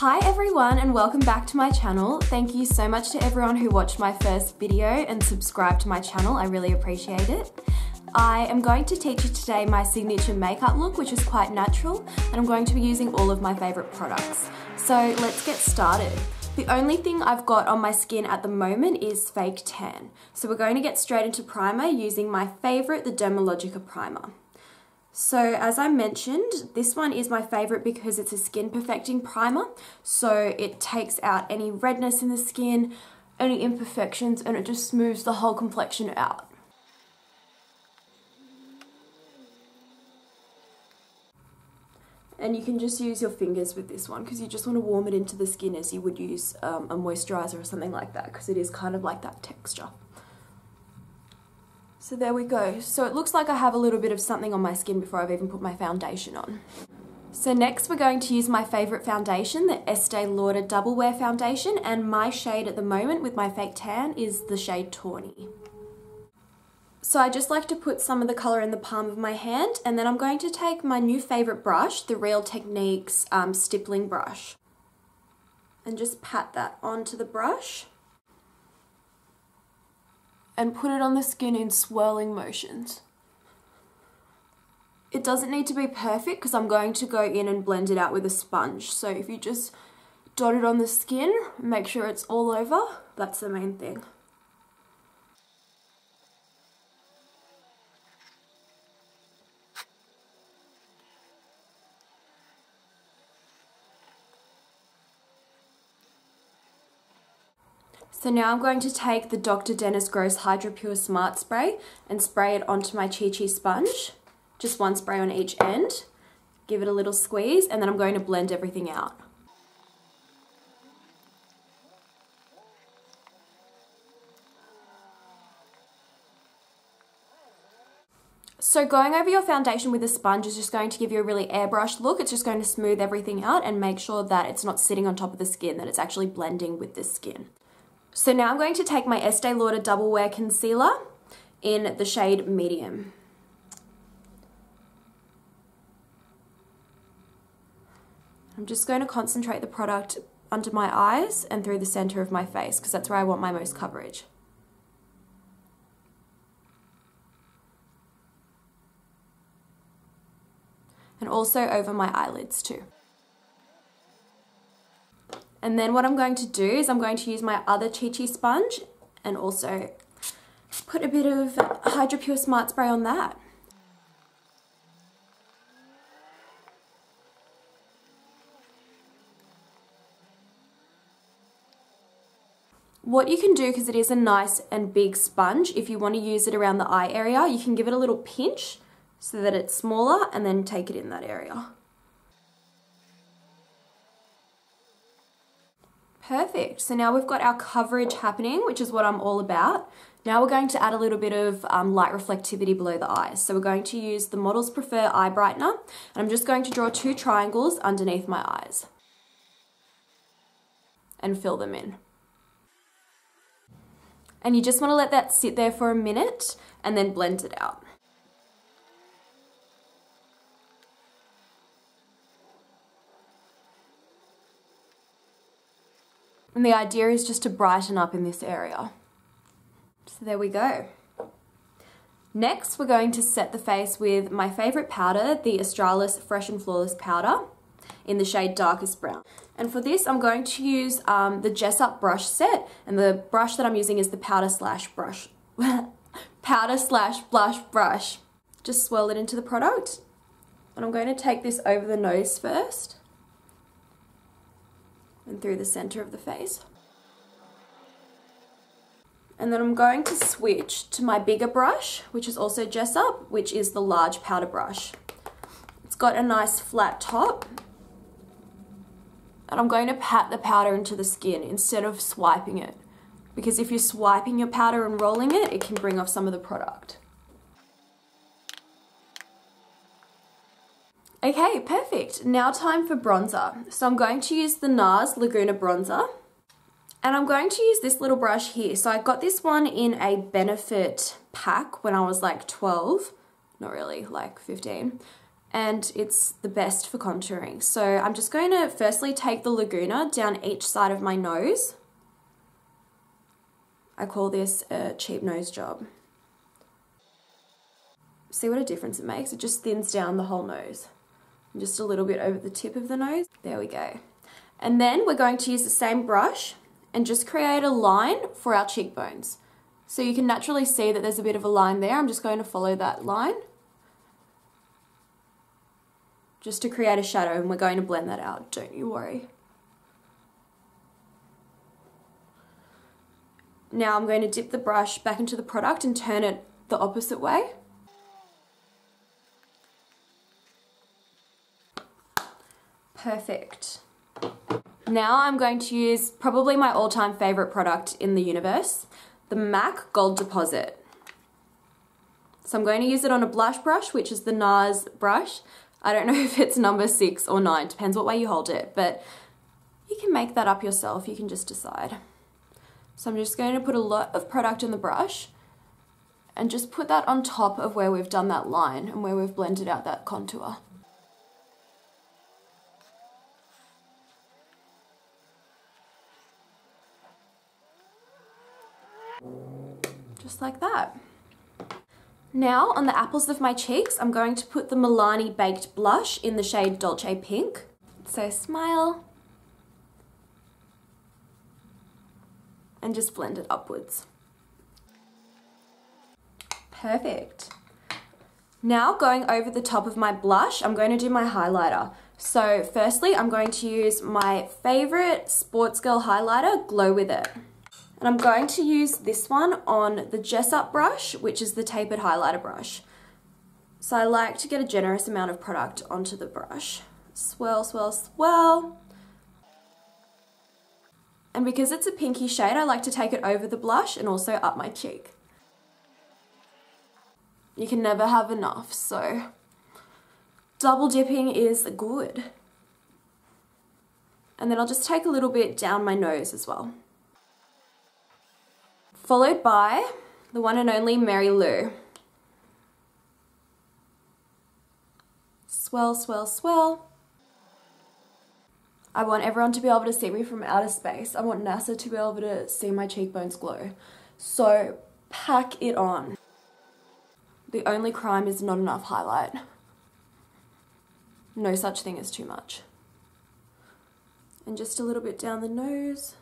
Hi everyone and welcome back to my channel. Thank you so much to everyone who watched my first video and subscribed to my channel. I really appreciate it. I am going to teach you today my signature makeup look, which is quite natural, and I'm going to be using all of my favorite products. So let's get started. The only thing I've got on my skin at the moment is fake tan. So we're going to get straight into primer using my favorite, the Dermalogica primer. So as I mentioned, this one is my favorite because it's a skin perfecting primer. So it takes out any redness in the skin, any imperfections, and it just smooths the whole complexion out. And you can just use your fingers with this one because you just want to warm it into the skin as you would use um, a moisturizer or something like that because it is kind of like that texture. So there we go. So it looks like I have a little bit of something on my skin before I've even put my foundation on. So next we're going to use my favourite foundation, the Estee Lauder Double Wear Foundation, and my shade at the moment with my fake tan is the shade Tawny. So I just like to put some of the colour in the palm of my hand, and then I'm going to take my new favourite brush, the Real Techniques um, stippling brush, and just pat that onto the brush and put it on the skin in swirling motions. It doesn't need to be perfect because I'm going to go in and blend it out with a sponge. So if you just dot it on the skin, make sure it's all over, that's the main thing. So now I'm going to take the Dr. Dennis Gross Hydra Pure Smart Spray and spray it onto my Chi Chi sponge. Just one spray on each end. Give it a little squeeze and then I'm going to blend everything out. So going over your foundation with a sponge is just going to give you a really airbrushed look. It's just going to smooth everything out and make sure that it's not sitting on top of the skin, that it's actually blending with the skin. So now I'm going to take my Estee Lauder Double Wear Concealer in the shade Medium. I'm just going to concentrate the product under my eyes and through the center of my face because that's where I want my most coverage. And also over my eyelids too. And then what I'm going to do is I'm going to use my other Chi Chi sponge and also put a bit of Hydra Pure Smart Spray on that. What you can do, because it is a nice and big sponge, if you want to use it around the eye area, you can give it a little pinch so that it's smaller and then take it in that area. Perfect. So now we've got our coverage happening, which is what I'm all about. Now we're going to add a little bit of um, light reflectivity below the eyes. So we're going to use the Models Prefer Eye Brightener, and I'm just going to draw two triangles underneath my eyes and fill them in. And you just want to let that sit there for a minute and then blend it out. And the idea is just to brighten up in this area. So there we go. Next, we're going to set the face with my favorite powder, the Australis Fresh and Flawless Powder in the shade Darkest Brown. And for this, I'm going to use um, the Jessup brush set, and the brush that I'm using is the powder slash brush, powder slash blush brush. Just swirl it into the product. And I'm going to take this over the nose first and through the center of the face. And then I'm going to switch to my bigger brush, which is also Jessup, which is the large powder brush. It's got a nice flat top. And I'm going to pat the powder into the skin instead of swiping it. Because if you're swiping your powder and rolling it, it can bring off some of the product. Okay, perfect. Now time for bronzer. So I'm going to use the NARS Laguna Bronzer. And I'm going to use this little brush here. So I got this one in a Benefit pack when I was like 12. Not really, like 15. and it's the best for contouring. So I'm just going to firstly take the Laguna down each side of my nose. I call this a cheap nose job. See what a difference it makes? It just thins down the whole nose. Just a little bit over the tip of the nose. There we go. And then we're going to use the same brush and just create a line for our cheekbones. So you can naturally see that there's a bit of a line there. I'm just going to follow that line just to create a shadow and we're going to blend that out, don't you worry. Now I'm going to dip the brush back into the product and turn it the opposite way. Perfect. Now I'm going to use probably my all-time favorite product in the universe, the MAC Gold Deposit. So I'm going to use it on a blush brush, which is the NARS brush. I don't know if it's number six or nine, depends what way you hold it, but you can make that up yourself, you can just decide. So I'm just going to put a lot of product in the brush and just put that on top of where we've done that line and where we've blended out that contour. Just like that. Now, on the apples of my cheeks, I'm going to put the Milani Baked Blush in the shade Dolce Pink. So smile. And just blend it upwards. Perfect. Now going over the top of my blush, I'm going to do my highlighter. So firstly, I'm going to use my favorite Sports Girl highlighter, Glow With It. And I'm going to use this one on the Jessup brush, which is the tapered highlighter brush. So I like to get a generous amount of product onto the brush. Swirl, swirl, swirl. And because it's a pinky shade, I like to take it over the blush and also up my cheek. You can never have enough, so double dipping is good. And then I'll just take a little bit down my nose as well followed by the one and only Mary Lou. Swell, swell, swell. I want everyone to be able to see me from outer space. I want NASA to be able to see my cheekbones glow. So pack it on. The only crime is not enough highlight. No such thing as too much. And just a little bit down the nose.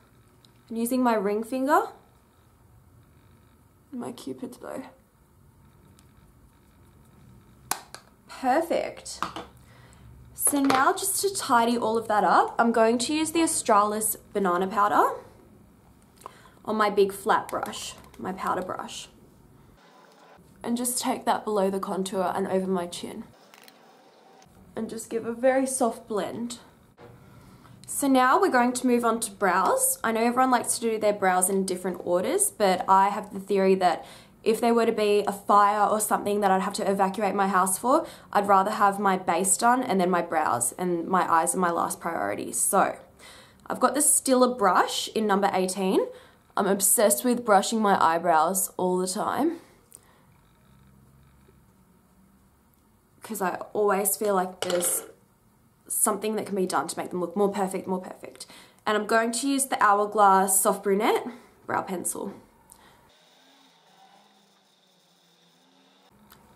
And using my ring finger, my cupid's bow. Perfect. So now just to tidy all of that up, I'm going to use the Australis banana powder on my big flat brush, my powder brush. And just take that below the contour and over my chin. And just give a very soft blend. So now we're going to move on to brows. I know everyone likes to do their brows in different orders, but I have the theory that if there were to be a fire or something that I'd have to evacuate my house for, I'd rather have my base done and then my brows and my eyes are my last priority. So I've got the Stila brush in number 18. I'm obsessed with brushing my eyebrows all the time. Because I always feel like there's something that can be done to make them look more perfect, more perfect. And I'm going to use the Hourglass Soft Brunette Brow Pencil.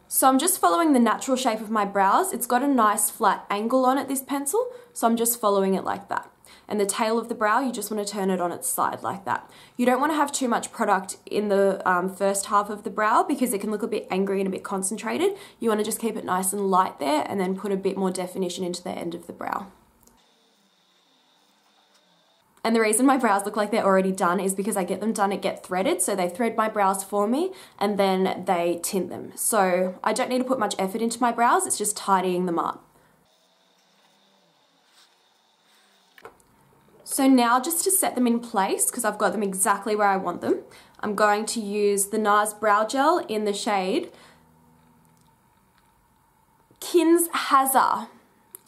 So I'm just following the natural shape of my brows. It's got a nice flat angle on it, this pencil, so I'm just following it like that and the tail of the brow, you just want to turn it on its side like that. You don't want to have too much product in the um, first half of the brow because it can look a bit angry and a bit concentrated. You want to just keep it nice and light there and then put a bit more definition into the end of the brow. And the reason my brows look like they're already done is because I get them done at Get Threaded. So they thread my brows for me and then they tint them. So I don't need to put much effort into my brows, it's just tidying them up. So now just to set them in place, because I've got them exactly where I want them, I'm going to use the NARS Brow Gel in the shade Kinshasa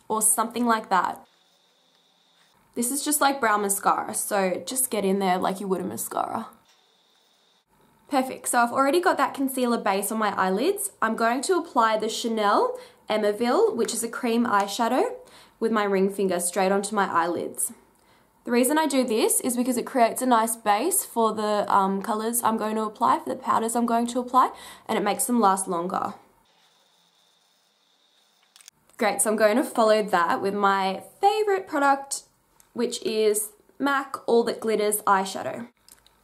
or something like that. This is just like brow mascara, so just get in there like you would a mascara. Perfect, so I've already got that concealer base on my eyelids. I'm going to apply the Chanel Emerveille, which is a cream eyeshadow, with my ring finger straight onto my eyelids. The reason I do this is because it creates a nice base for the um, colours I'm going to apply, for the powders I'm going to apply, and it makes them last longer. Great, so I'm going to follow that with my favourite product, which is MAC All That Glitters eyeshadow.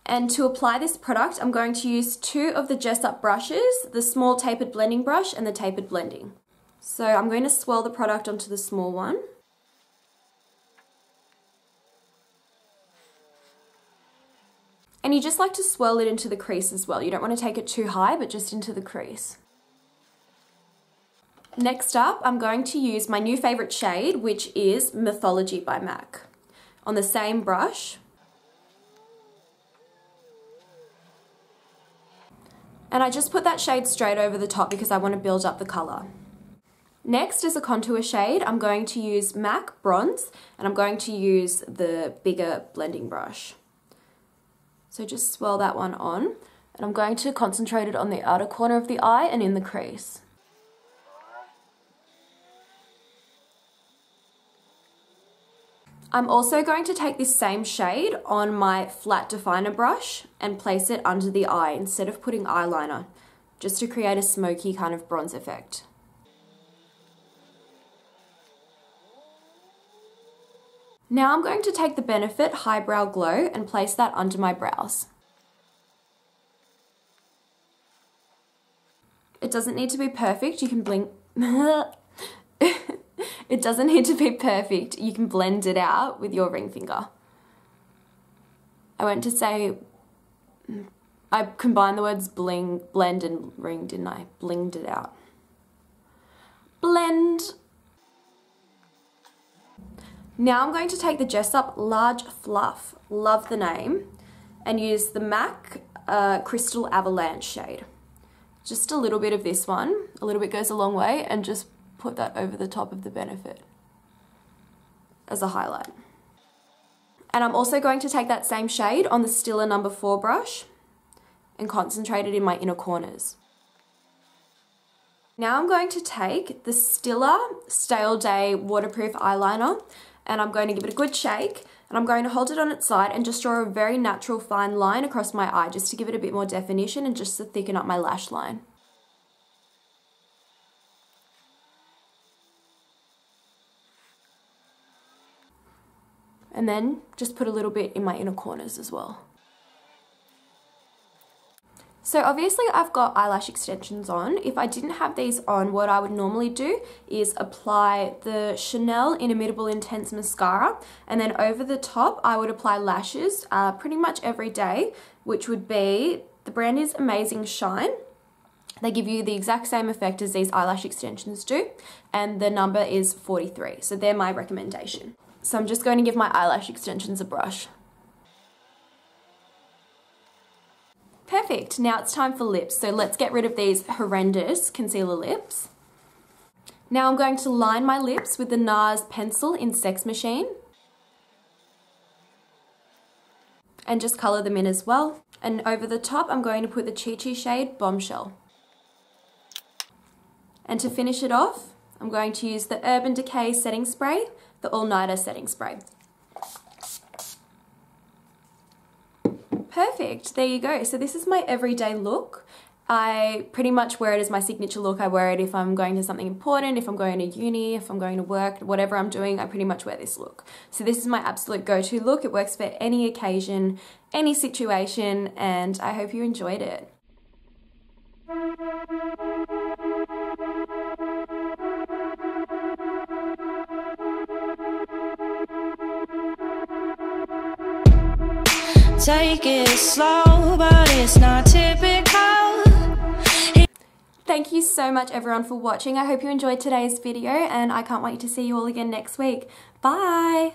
And to apply this product, I'm going to use two of the Jessup brushes, the small tapered blending brush and the tapered blending. So I'm going to swirl the product onto the small one. And you just like to swirl it into the crease as well. You don't want to take it too high, but just into the crease. Next up, I'm going to use my new favorite shade, which is Mythology by MAC. On the same brush. And I just put that shade straight over the top because I want to build up the colour. Next is a contour shade. I'm going to use MAC Bronze and I'm going to use the bigger blending brush. So just swirl that one on. And I'm going to concentrate it on the outer corner of the eye and in the crease. I'm also going to take this same shade on my flat definer brush and place it under the eye instead of putting eyeliner, just to create a smoky kind of bronze effect. Now I'm going to take the Benefit High Brow Glow and place that under my brows. It doesn't need to be perfect, you can blink. it doesn't need to be perfect, you can blend it out with your ring finger. I went to say, I combined the words bling, blend and ring, didn't I? Blinged it out. Blend. Now I'm going to take the Jessup Large Fluff, love the name, and use the MAC uh, Crystal Avalanche shade. Just a little bit of this one, a little bit goes a long way, and just put that over the top of the Benefit as a highlight. And I'm also going to take that same shade on the Stila number 4 brush and concentrate it in my inner corners. Now I'm going to take the Stila Stay All Day Waterproof Eyeliner and I'm going to give it a good shake and I'm going to hold it on its side and just draw a very natural fine line across my eye just to give it a bit more definition and just to thicken up my lash line. And then just put a little bit in my inner corners as well. So obviously I've got eyelash extensions on. If I didn't have these on, what I would normally do is apply the Chanel Inimitable Intense Mascara and then over the top I would apply lashes uh, pretty much every day, which would be, the brand is Amazing Shine. They give you the exact same effect as these eyelash extensions do and the number is 43. So they're my recommendation. So I'm just going to give my eyelash extensions a brush. Perfect, now it's time for lips. So let's get rid of these horrendous concealer lips. Now I'm going to line my lips with the NARS pencil in Sex Machine. And just colour them in as well. And over the top, I'm going to put the Chi Chi shade Bombshell. And to finish it off, I'm going to use the Urban Decay setting spray, the All Nighter setting spray. Perfect, there you go. So this is my everyday look. I pretty much wear it as my signature look. I wear it if I'm going to something important, if I'm going to uni, if I'm going to work, whatever I'm doing, I pretty much wear this look. So this is my absolute go-to look. It works for any occasion, any situation, and I hope you enjoyed it. Take it slow, but it's not typical. Thank you so much everyone for watching. I hope you enjoyed today's video and I can't wait to see you all again next week. Bye!